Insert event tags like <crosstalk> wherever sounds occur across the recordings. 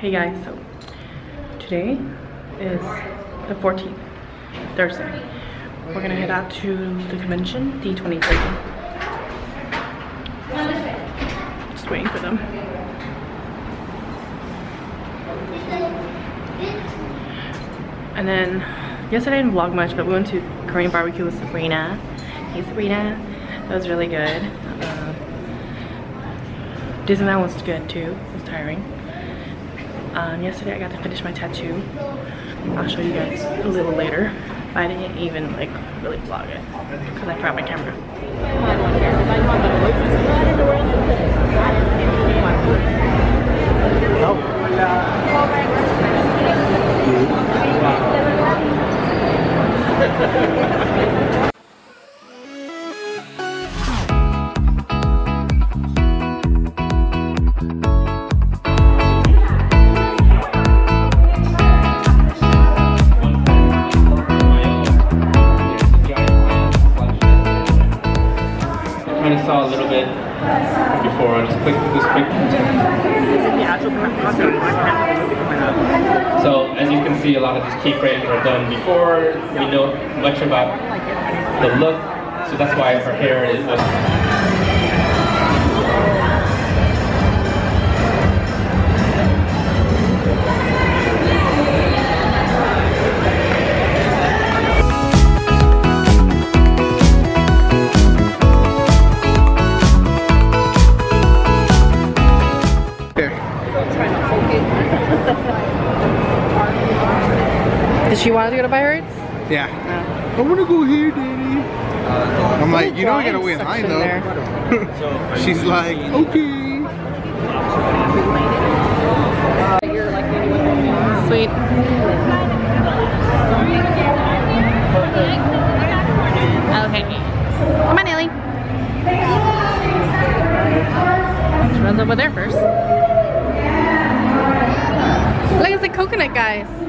Hey guys, so today is the 14th, Thursday. We're gonna head out to the convention, D23. Just waiting for them. And then yesterday I didn't vlog much, but we went to Korean barbecue with Sabrina. Hey Sabrina, that was really good. Uh, Disneyland was good too, it was tiring. Um, yesterday I got to finish my tattoo. I'll show you guys a little later. But I didn't even like really vlog it because I forgot my camera. kind <laughs> before. I'll just click this quick. So as you can see, a lot of these keyframes are done before we know much about the look. So that's why her hair is. Did she want to go to Hertz? Yeah. Oh. I want to go here, Daddy. I'm like, you know I gotta wait in line though. <laughs> She's like, okay. Sweet. Okay. Come on, Ellie. She runs over there first. Look, it's the coconut guys.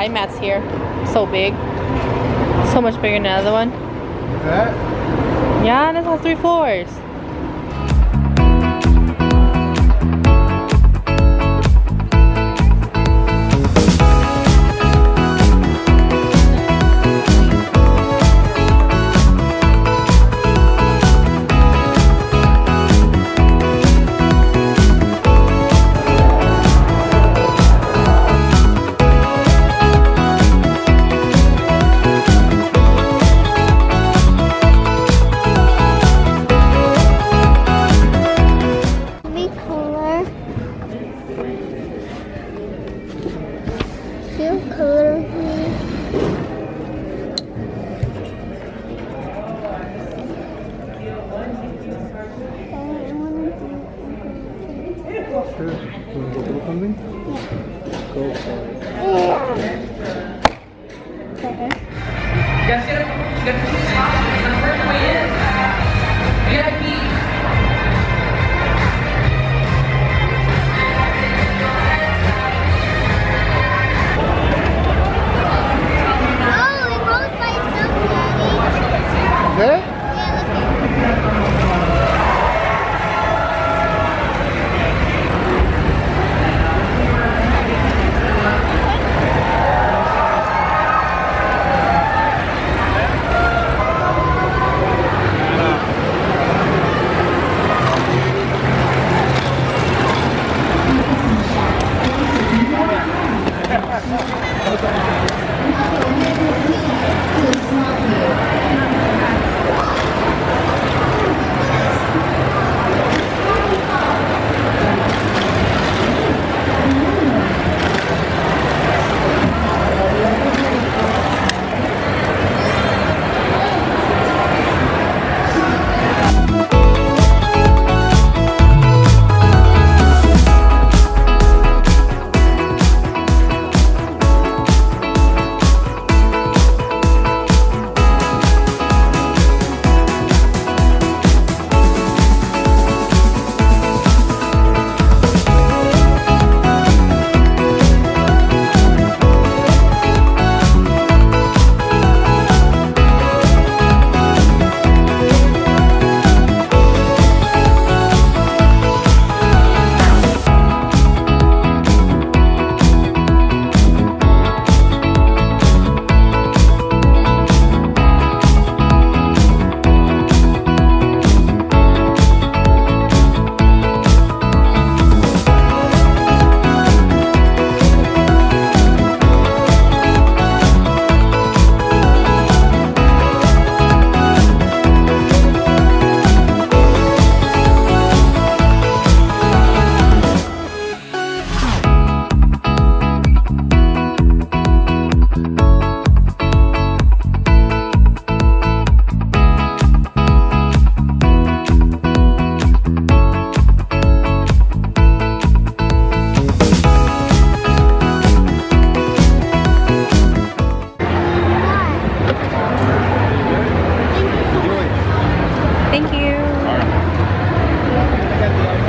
IMATs here. So big. So much bigger than the other one. That? Yeah, this has three floors. after? You want to go something? Yeah. Go for it. Yeah. Okay.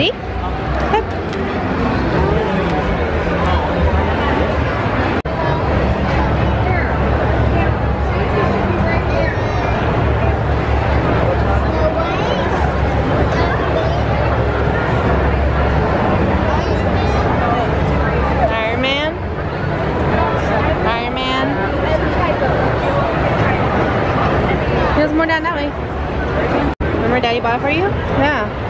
See? Look. more down that way. Remember daddy bought for you? Yeah.